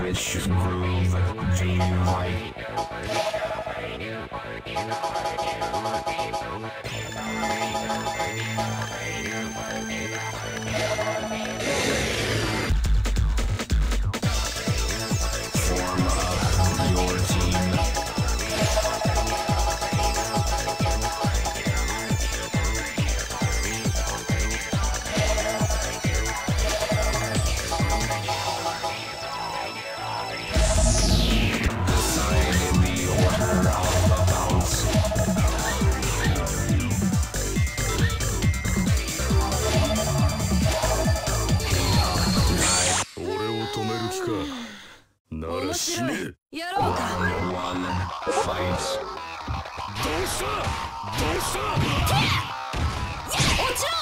Which groove, G-White. 面白い。やろうか。どうした？どうした？落ちろ！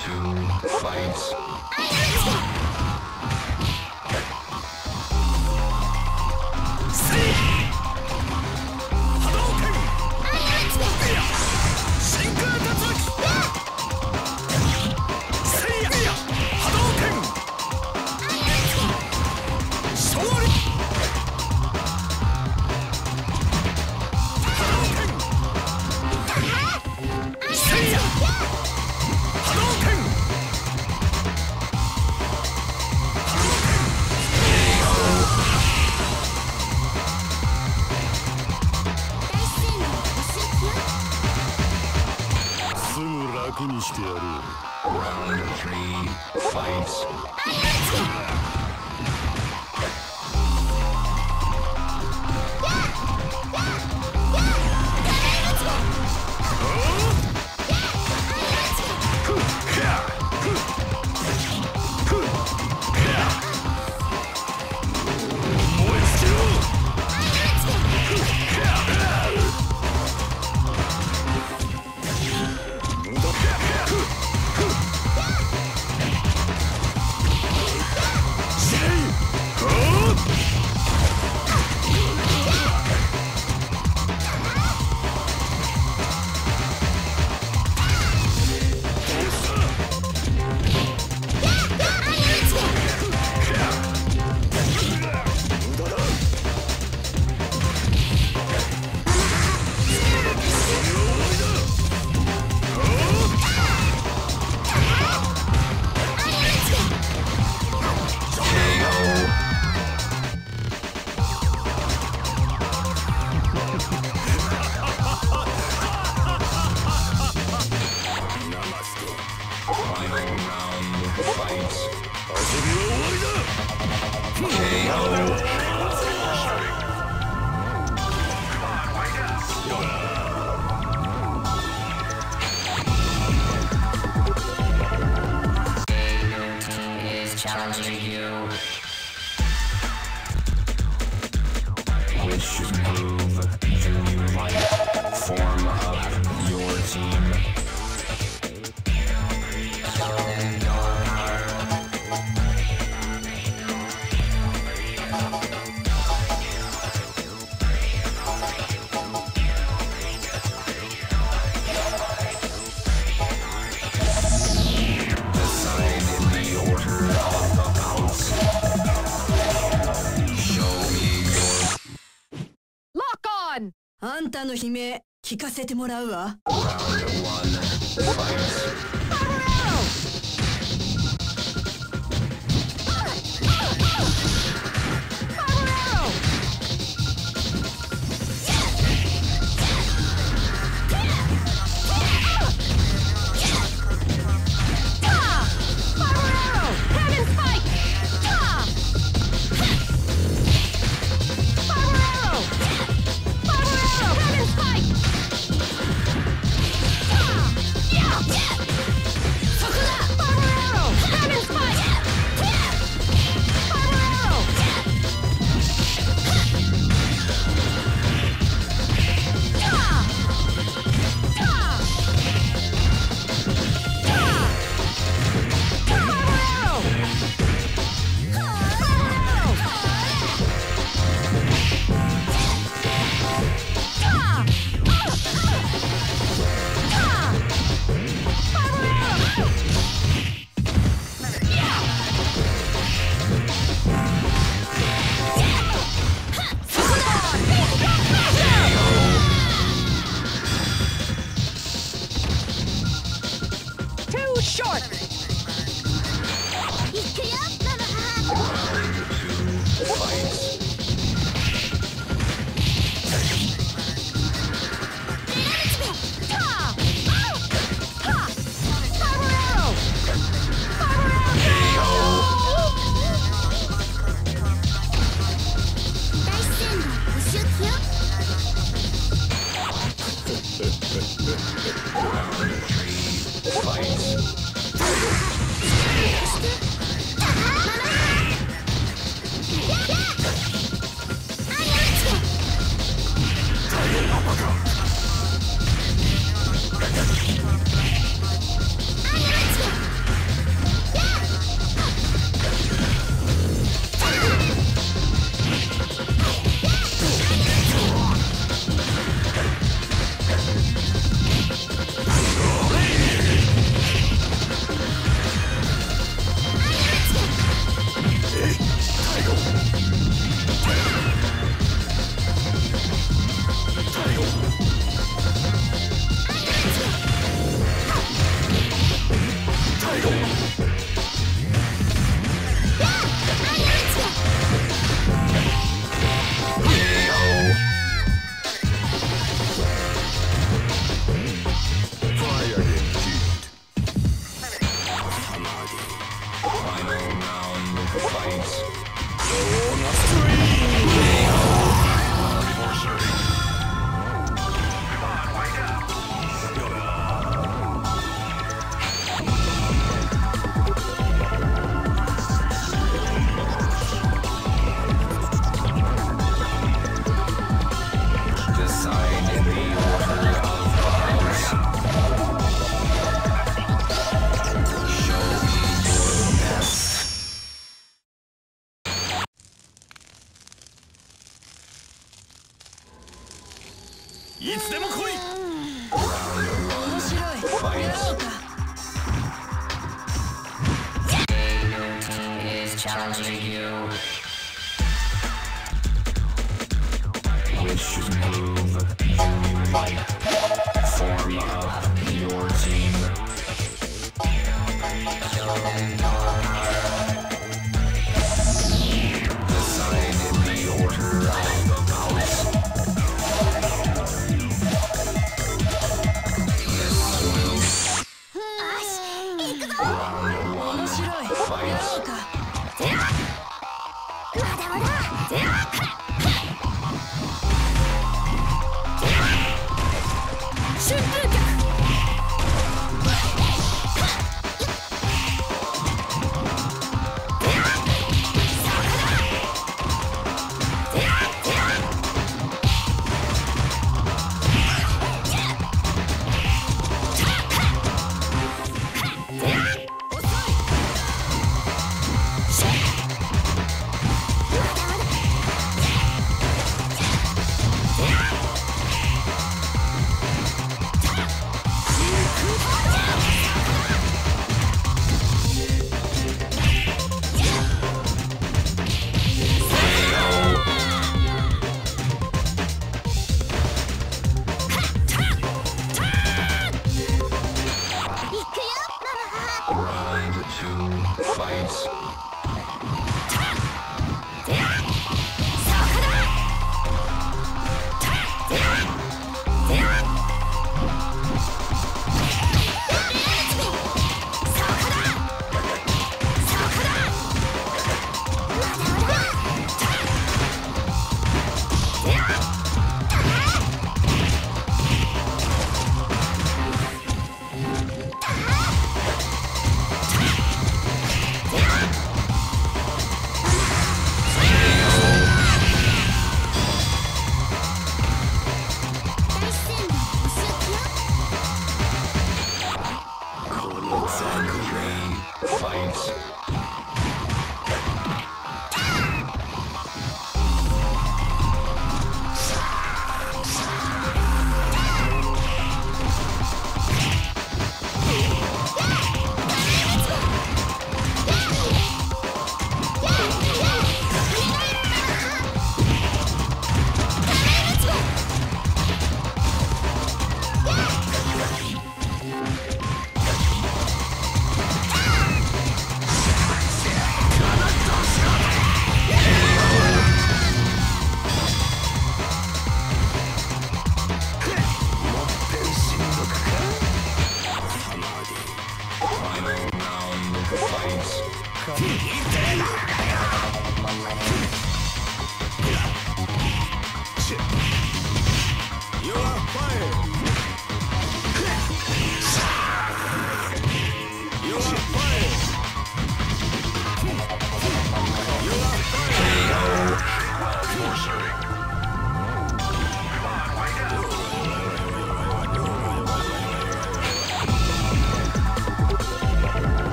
two fights. three, fight. Which move do you like? Form up your team. の悲鳴聞かせてもらうわ。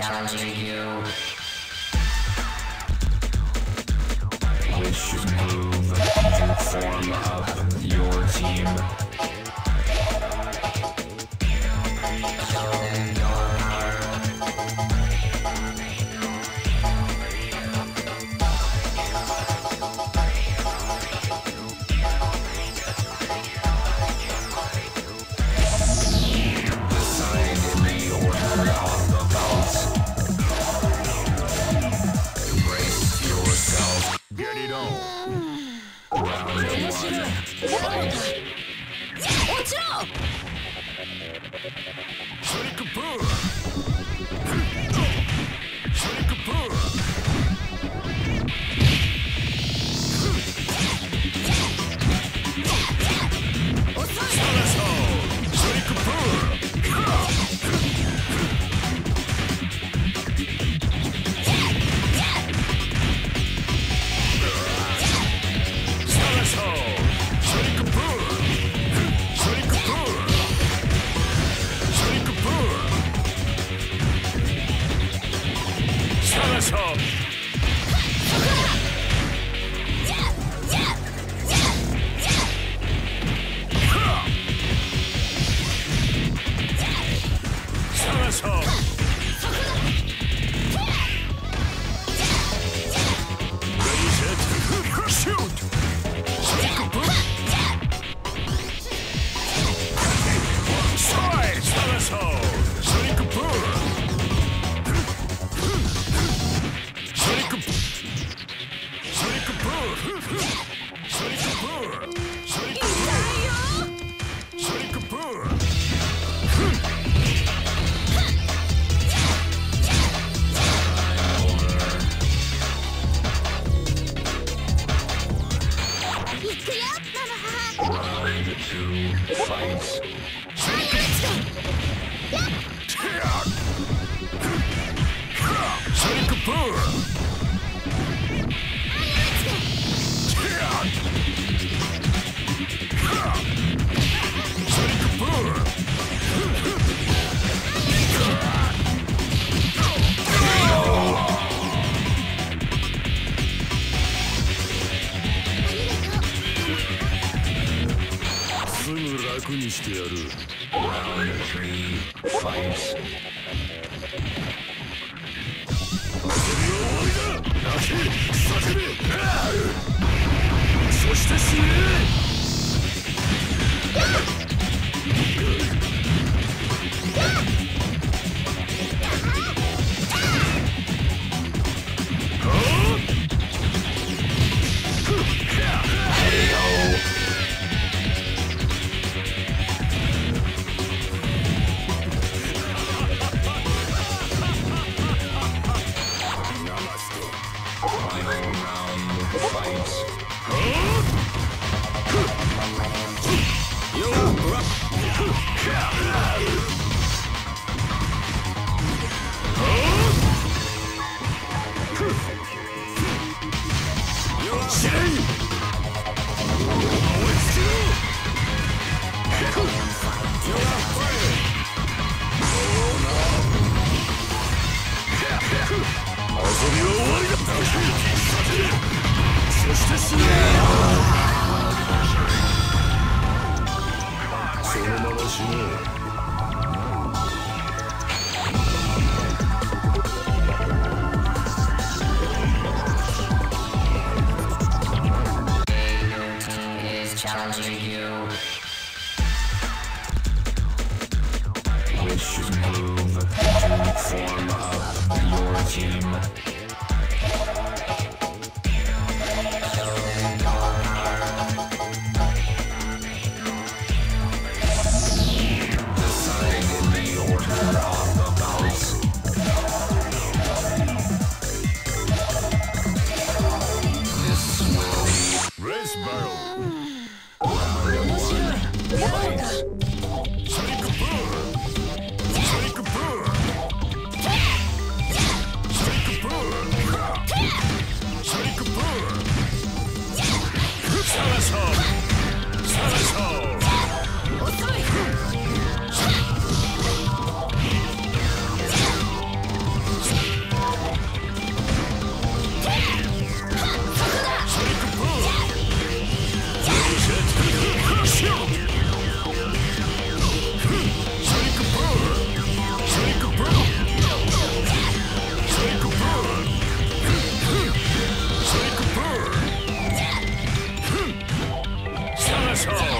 Challenging you. Monster. Round three, fight. して死ねそのまま死ね。barrel. asshole!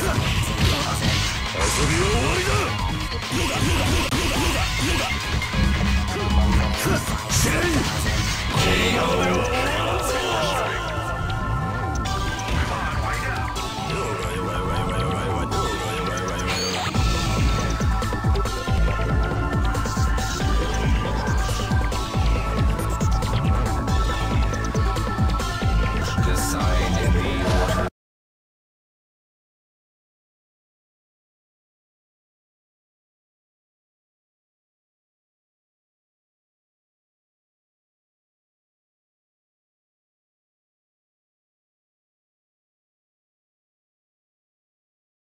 終わりだ。